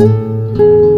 Música